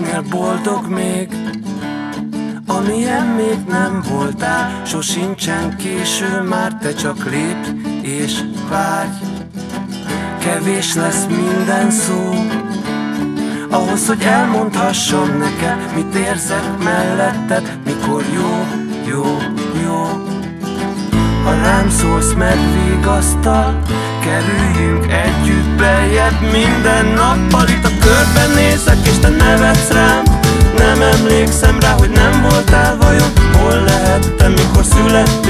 Legyél boldog még Amilyen még nem voltál Sosincsen késő már te csak lép és várj Kevés lesz minden szó ahhoz, hogy elmondhassam neked, mit érzek melletted, mikor jó, jó, jó. Ha rám szólsz medvégasztal, kerüljünk együtt bejebb minden nappal Itt a körben nézek és te nevetsz rám. Nem emlékszem rá, hogy nem voltál vajon. Hol lehettem, mikor születtél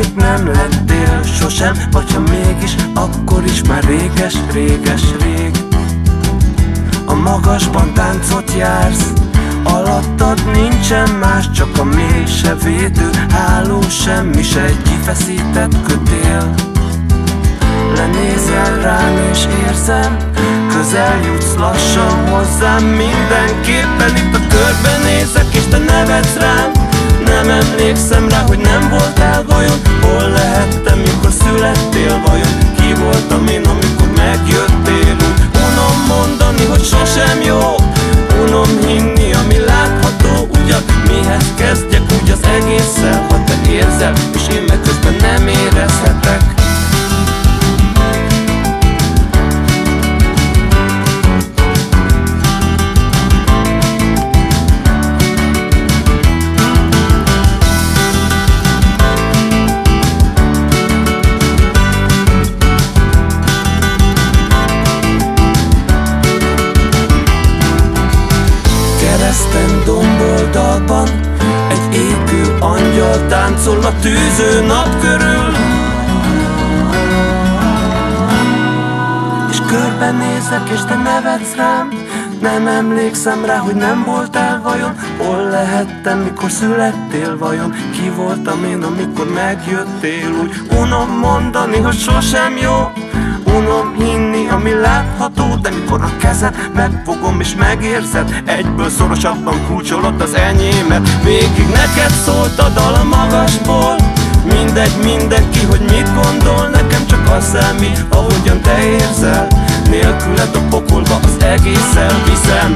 még nem lettél sosem Vagy ha mégis, akkor is már réges, réges, rég. A magasban táncot jársz Alattad nincsen más, csak a mély se védő Háló semmi se egy kifeszített kötél. Lenézel rám és érzem Közel jutsz lassan hozzám Mindenképpen itt a körben nézek És te nevetsz rám. Nem emlékszem rá, hogy nem voltál Kereszten domboldalban Egy égő angyal táncol a tűző nap körül. És körbenézek és te nevetsz rám. Nem emlékszem rá, hogy nem voltál vajon. Hol lehettem, mikor születtél vajon? Ki voltam én, amikor megjöttél úgy? Unom mondani, hogy sosem jó Unom hinni, ami látható De mikor a kezed megfogom és megérzed Egyből szorosabban kulcsolod az enyémet. Végig neked szólt a dal a magasból Mindegy mindenki, hogy mit gondol Nekem csak az számít, ahogyan te érzel. Nélküled a pokolba az egész elviszem